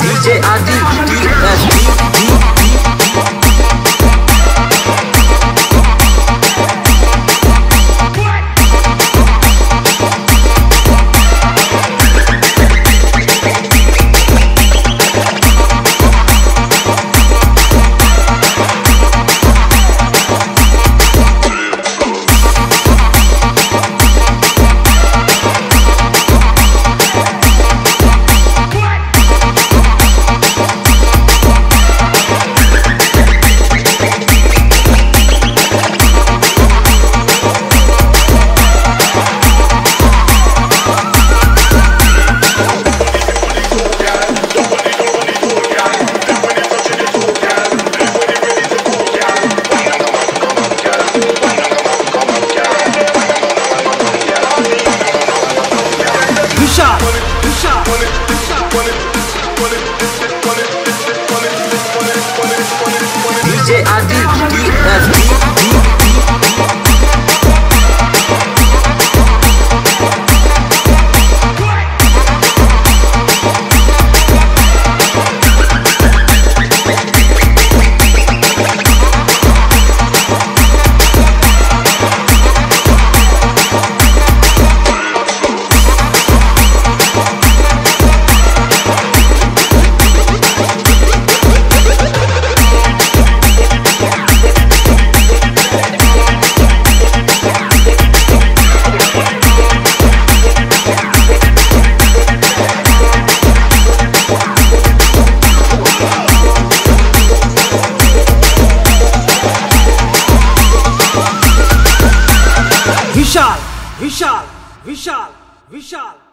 DJ Adi, Adi, DSP. Vishal Vishal Vishal.